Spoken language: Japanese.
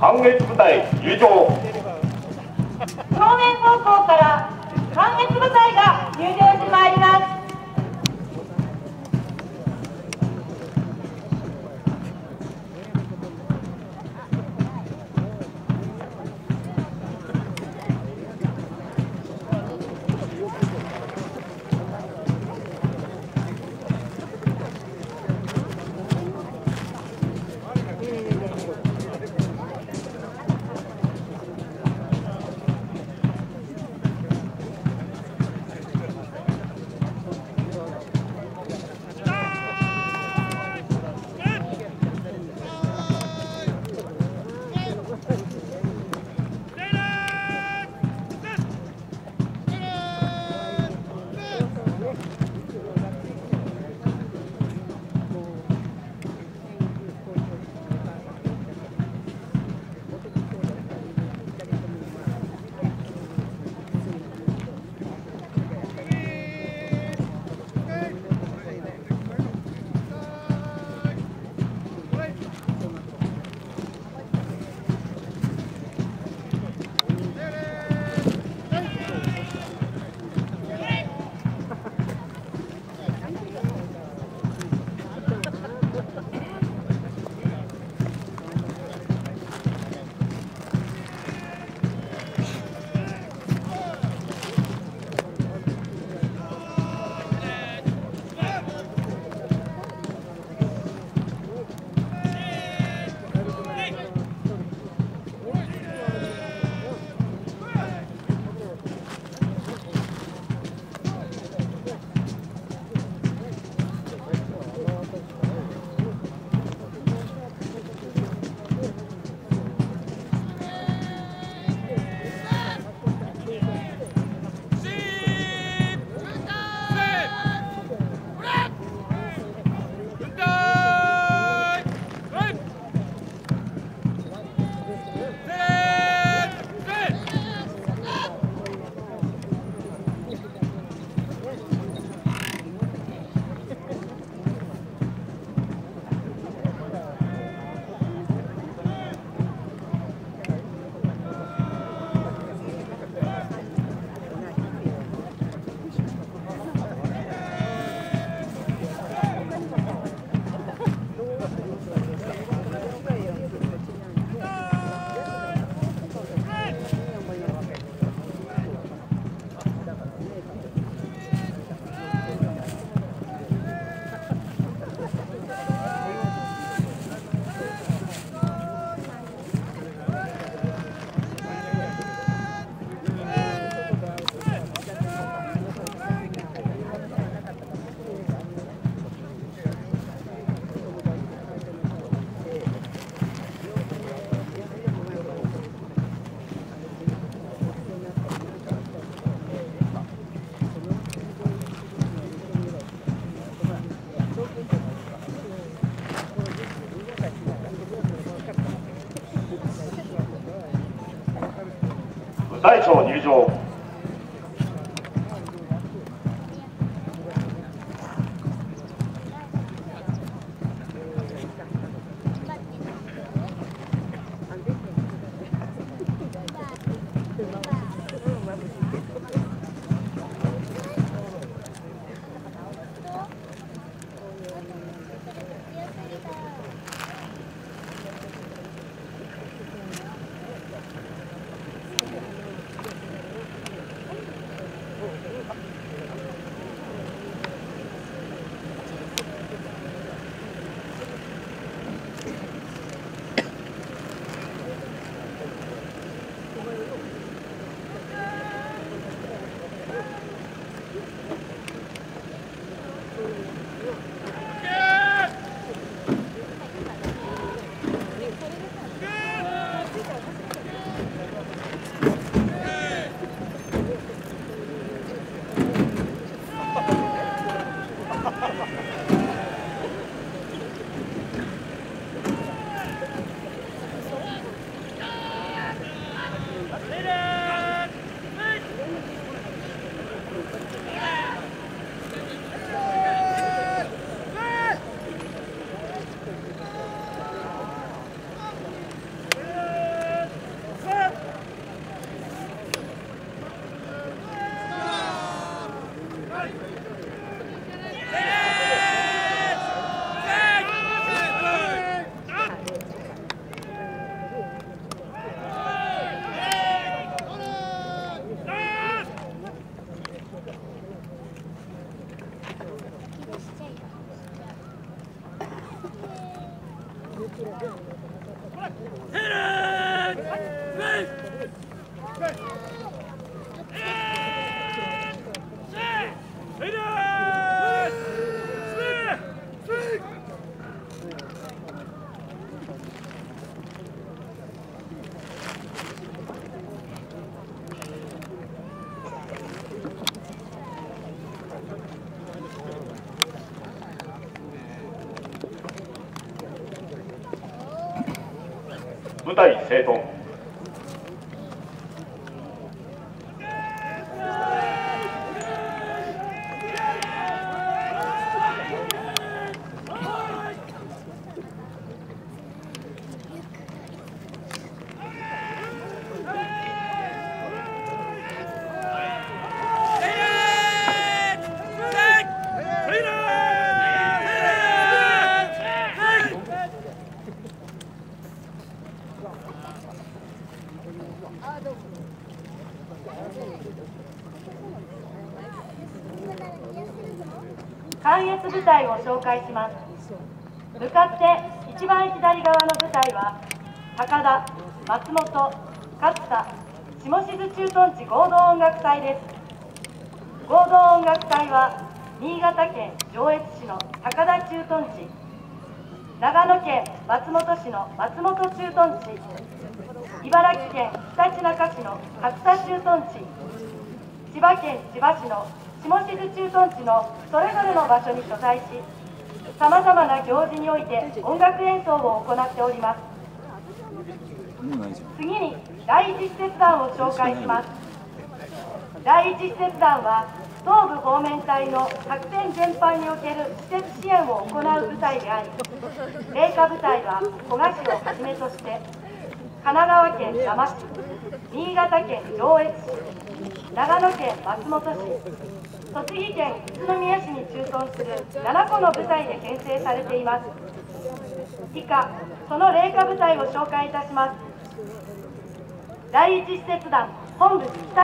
反撃部隊入場。正面方向から反撃部隊が入場してまいります。大将入場 Hit it! Hit it! 部隊整頓関越部隊を紹介します向かって一番左側の部隊は高田松本勝田下志津駐屯地合同音楽隊です合同音楽隊は新潟県上越市の高田駐屯地長野県松本市の松本駐屯地茨城県ひたちなか市の勝田駐屯地千葉県千葉市の下志津駐屯地のそれぞれの場所に所在しさまざまな行事において音楽演奏を行っております。次に第一施設団を紹介します。第一施設団は東部方面隊の作戦全般における施設支援を行う部隊であり霊下部隊は古賀市をはじめとして神奈川県座間市新潟県上越市長野県松本市栃木県宇都宮市に駐屯する7個の部隊で編成されています。以下その霊下部隊を紹介いたします。第一施設団本部北